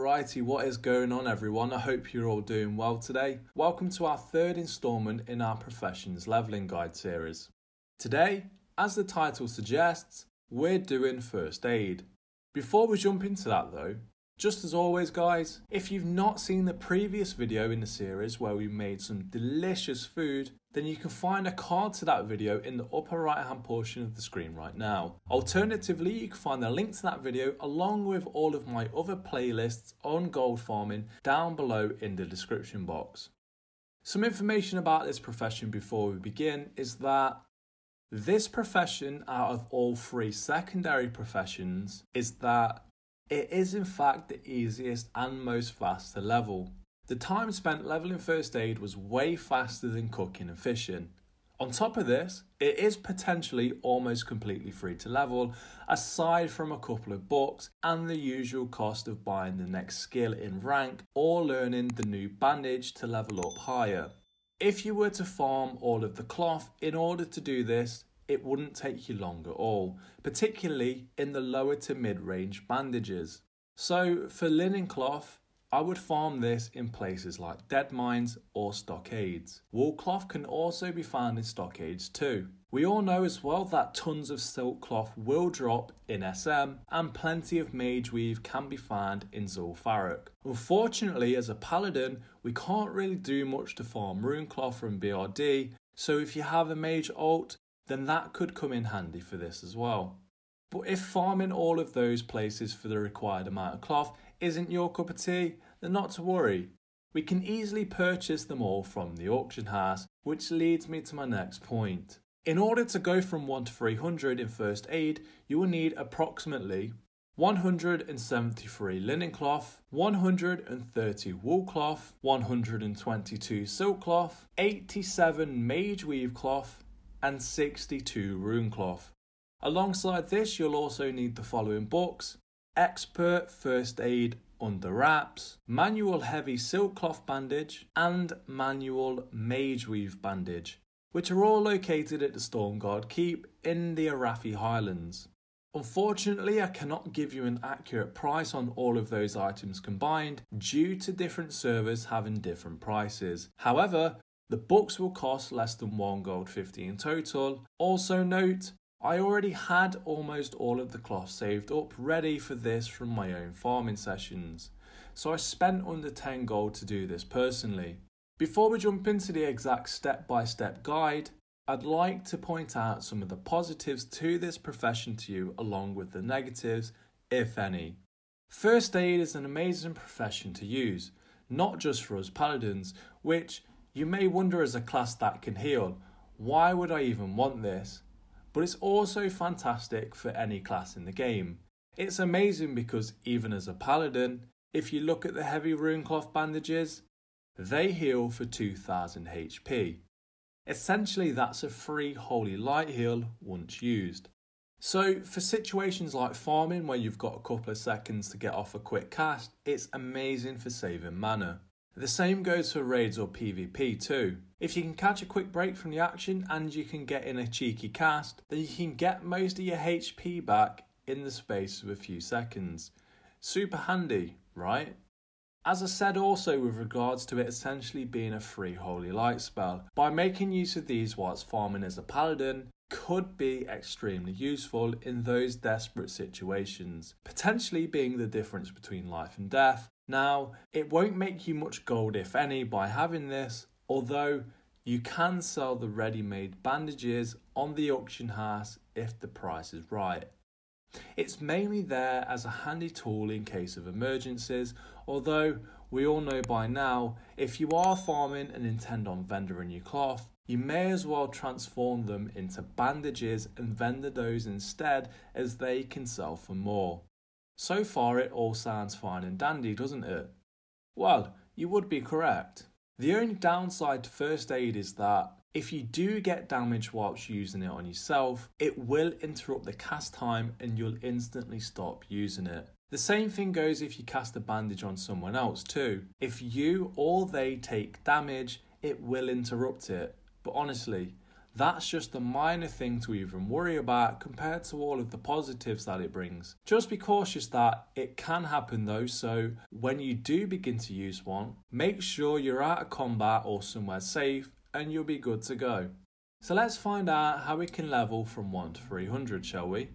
Alrighty, what is going on, everyone? I hope you're all doing well today. Welcome to our third installment in our Professions Leveling Guide series. Today, as the title suggests, we're doing first aid. Before we jump into that though, just as always, guys, if you've not seen the previous video in the series where we made some delicious food, then you can find a card to that video in the upper right hand portion of the screen right now. Alternatively, you can find the link to that video along with all of my other playlists on gold farming down below in the description box. Some information about this profession before we begin is that this profession, out of all three secondary professions, is that it is in fact the easiest and most fast to level. The time spent leveling first aid was way faster than cooking and fishing. On top of this, it is potentially almost completely free to level, aside from a couple of books and the usual cost of buying the next skill in rank or learning the new bandage to level up higher. If you were to farm all of the cloth in order to do this, it wouldn't take you long at all, particularly in the lower to mid range bandages. So, for linen cloth, I would farm this in places like Deadmines or stockades. Wool cloth can also be found in stockades too. We all know as well that tons of silk cloth will drop in SM and plenty of mageweave can be found in Zul'Farrak. Unfortunately, as a paladin, we can't really do much to farm runecloth from BRD, so if you have a mage alt, then that could come in handy for this as well. But if farming all of those places for the required amount of cloth isn't your cup of tea, then not to worry. We can easily purchase them all from the auction house, which leads me to my next point. In order to go from 1 to 300 in first aid, you will need approximately 173 linen cloth, 130 wool cloth, 122 silk cloth, 87 mageweave cloth, and 62 runecloth. Alongside this, you'll also need the following books Expert First Aid Under Wraps, Manual Heavy Silk Cloth Bandage, and Manual Mageweave Bandage, which are all located at the Stromgarde Keep in the Arathi Highlands. Unfortunately, I cannot give you an accurate price on all of those items combined due to different servers having different prices. However, the books will cost less than 1 gold 50 in total. Also note, I already had almost all of the cloth saved up ready for this from my own farming sessions, so I spent under 10 gold to do this personally. Before we jump into the exact step by step guide, I'd like to point out some of the positives to this profession to you along with the negatives, if any. First aid is an amazing profession to use, not just for us paladins, which you may wonder as a class that can heal, why would I even want this? But it's also fantastic for any class in the game. It's amazing because even as a paladin, if you look at the heavy runecloth bandages, they heal for 2000 HP. Essentially, that's a free holy light heal once used. So, for situations like farming where you've got a couple of seconds to get off a quick cast, it's amazing for saving mana. The same goes for raids or PvP too. If you can catch a quick break from the action and you can get in a cheeky cast, then you can get most of your HP back in the space of a few seconds. Super handy, right? As I said also with regards to it essentially being a free holy light spell, by making use of these whilst farming as a paladin could be extremely useful in those desperate situations, potentially being the difference between life and death, now, it won't make you much gold, if any, by having this, although you can sell the ready made bandages on the auction house if the price is right. It's mainly there as a handy tool in case of emergencies, although we all know by now if you are farming and intend on vendoring your cloth, you may as well transform them into bandages and vendor those instead as they can sell for more. So far, it all sounds fine and dandy, doesn't it? Well, you would be correct. The only downside to first aid is that if you do get damage whilst using it on yourself, it will interrupt the cast time and you'll instantly stop using it. The same thing goes if you cast a bandage on someone else too. If you or they take damage, it will interrupt it. But honestly, That's just a minor thing to even worry about compared to all of the positives that it brings. Just be cautious that it can happen though, so when you do begin to use one, make sure you're out of combat or somewhere safe and you'll be good to go. So let's find out how we can level from 1 to 300, shall we?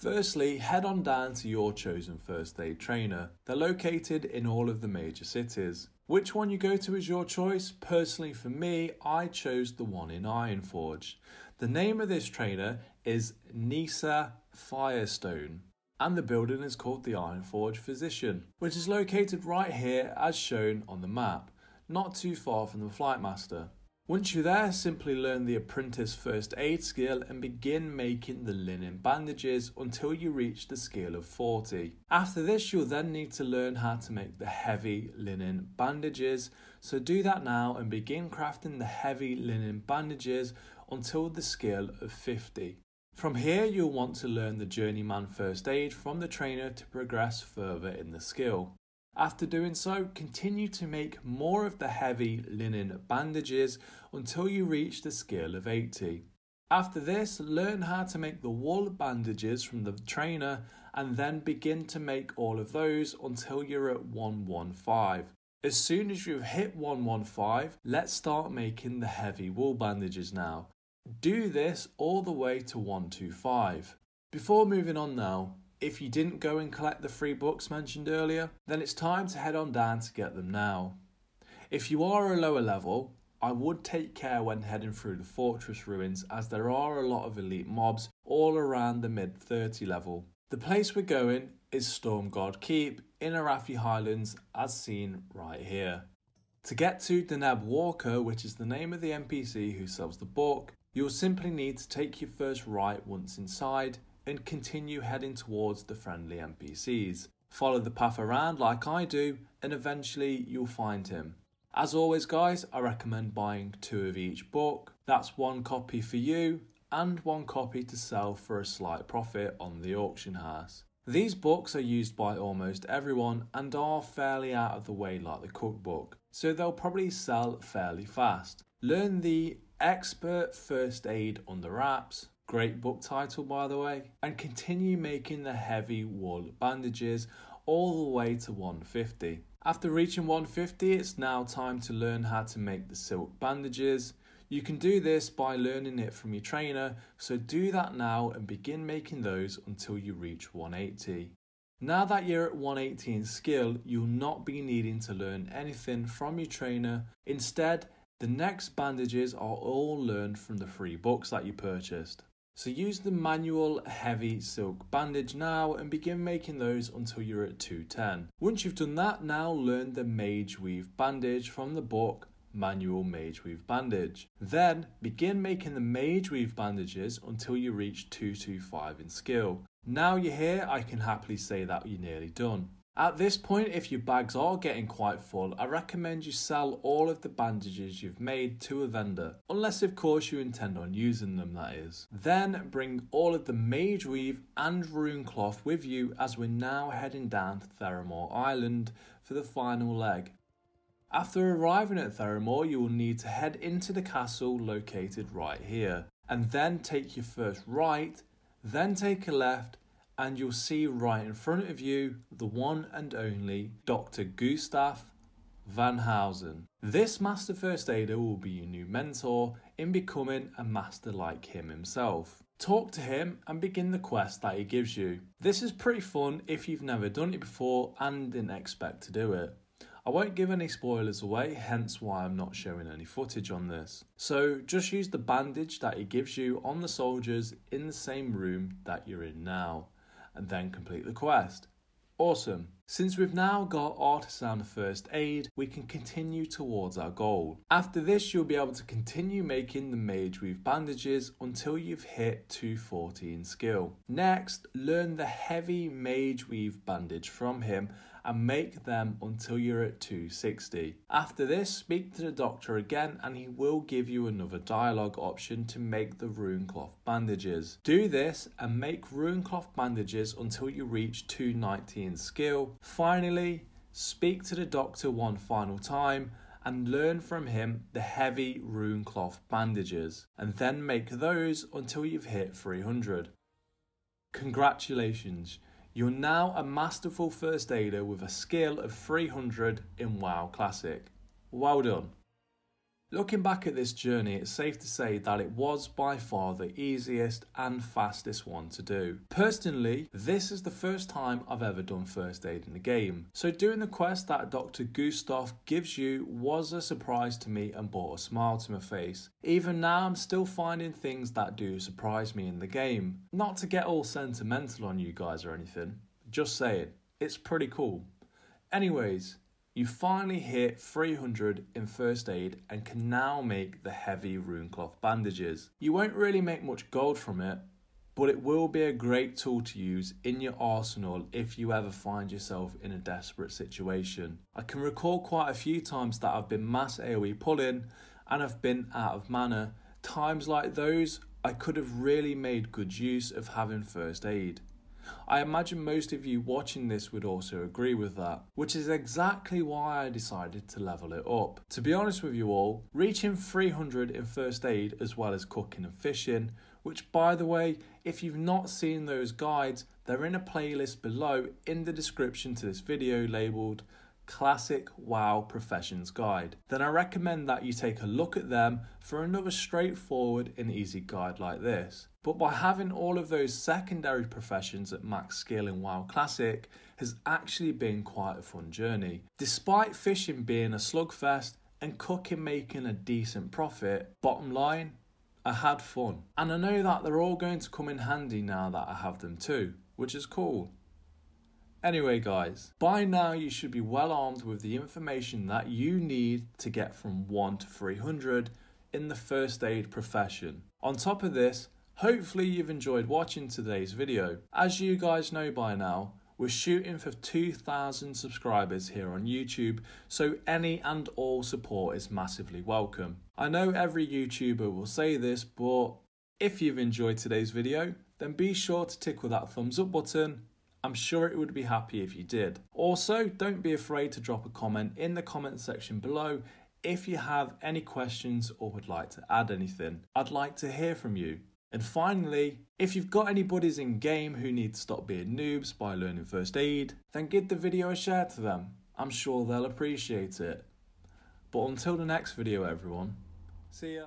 Firstly, head on down to your chosen first aid trainer. They're located in all of the major cities. Which one you go to is your choice. Personally, for me, I chose the one in Ironforge. The name of this trainer is Nissa Firestone, and the building is called the Ironforge Physician, which is located right here as shown on the map, not too far from the Flightmaster. Once you're there, simply learn the apprentice first aid skill and begin making the linen bandages until you reach the skill of 40. After this, you'll then need to learn how to make the heavy linen bandages. So do that now and begin crafting the heavy linen bandages until the skill of 50. From here, you'll want to learn the journeyman first aid from the trainer to progress further in the skill. After doing so, continue to make more of the heavy linen bandages until you reach the skill of 80. After this, learn how to make the wool bandages from the trainer and then begin to make all of those until you're at 115. As soon as you've hit 115, let's start making the heavy wool bandages now. Do this all the way to 125. Before moving on now, if you didn't go and collect the free books mentioned earlier, then it's time to head on down to get them now. If you are a lower level, I would take care when heading through the fortress ruins as there are a lot of elite mobs all around the mid 30 level. The place we're going is Stromgarde Keep in Arathi Highlands as seen right here. To get to Deneb Walker, which is the name of the NPC who sells the book, you'll simply need to take your first right once inside and continue heading towards the friendly NPCs. Follow the path around like I do, and eventually you'll find him. As always, guys, I recommend buying two of each book. That's one copy for you and one copy to sell for a slight profit on the auction house. These books are used by almost everyone and are fairly out of the way, like the cookbook, so they'll probably sell fairly fast. Learn the expert first aid on the wraps, Great book title, by the way. And continue making the heavy wool bandages all the way to 150. After reaching 150, it's now time to learn how to make the silk bandages. You can do this by learning it from your trainer, so do that now and begin making those until you reach 180. Now that you're at 180 in skill, you'll not be needing to learn anything from your trainer. Instead, the next bandages are all learned from the free books that you purchased. So use the manual heavy silk bandage now and begin making those until you're at 210. Once you've done that, now learn the mageweave bandage from the book manual mageweave bandage. Then begin making the mageweave bandages until you reach 225 in skill. Now you're here, I can happily say that you're nearly done. At this point, if your bags are getting quite full, I recommend you sell all of the bandages you've made to a vendor, unless of course you intend on using them, that is. Then bring all of the mageweave and runecloth with you as we're now heading down to Theramore Island for the final leg. After arriving at Theramore, you will need to head into the castle located right here, and then take your first right, then take a left, and you'll see right in front of you the one and only Dr. Gustav Van Housen. This Master First Aider will be your new mentor in becoming a master like him himself. Talk to him and begin the quest that he gives you. This is pretty fun if you've never done it before and didn't expect to do it. I won't give any spoilers away, hence why I'm not showing any footage on this. So just use the bandage that he gives you on the soldiers in the same room that you're in now and then complete the quest. Awesome. Since we've now got Artisan First Aid, we can continue towards our goal. After this, you'll be able to continue making the Mageweave bandages until you've hit 240 in skill. Next, learn the heavy Mage Weave bandage from him and make them until you're at 260. After this, speak to the doctor again and he will give you another dialogue option to make the runecloth bandages. Do this and make runecloth bandages until you reach 290 in skill. Finally, speak to the doctor one final time and learn from him the heavy runecloth bandages, and then make those until you've hit 300. Congratulations, you're now a masterful first aider with a skill of 300 in WoW Classic. Well done. Looking back at this journey, it's safe to say that it was by far the easiest and fastest one to do. Personally, this is the first time I've ever done first aid in the game, so doing the quest that Dr. Gustaf gives you was a surprise to me and brought a smile to my face. Even now, I'm still finding things that do surprise me in the game. Not to get all sentimental on you guys or anything, just saying, it's pretty cool. Anyways, you finally hit 300 in first aid and can now make the heavy runecloth bandages. You won't really make much gold from it, but it will be a great tool to use in your arsenal if you ever find yourself in a desperate situation. I can recall quite a few times that I've been mass AoE pulling and I've been out of mana. Times like those, I could have really made good use of having first aid. I imagine most of you watching this would also agree with that, which is exactly why I decided to level it up. To be honest with you all, reaching 300 in first aid as well as cooking and fishing, which by the way, if you've not seen those guides, they're in a playlist below in the description to this video labelled Classic WoW Professions Guide, then I recommend that you take a look at them for another straightforward and easy guide like this. But by having all of those secondary professions at max skill in WoW Classic has actually been quite a fun journey. Despite fishing being a slugfest and cooking making a decent profit, bottom line, I had fun. And I know that they're all going to come in handy now that I have them too, which is cool. Anyway, guys, by now you should be well armed with the information that you need to get from 1 to 300 in the first aid profession. On top of this, hopefully you've enjoyed watching today's video. As you guys know by now, we're shooting for 2,000 subscribers here on YouTube, so any and all support is massively welcome. I know every YouTuber will say this, but if you've enjoyed today's video, then be sure to tickle that thumbs up button I'm sure it would be happy if you did. Also, don't be afraid to drop a comment in the comment section below if you have any questions or would like to add anything. I'd like to hear from you. And finally, if you've got any buddies in game who need to stop being noobs by learning first aid, then give the video a share to them. I'm sure they'll appreciate it. But until the next video everyone, see ya.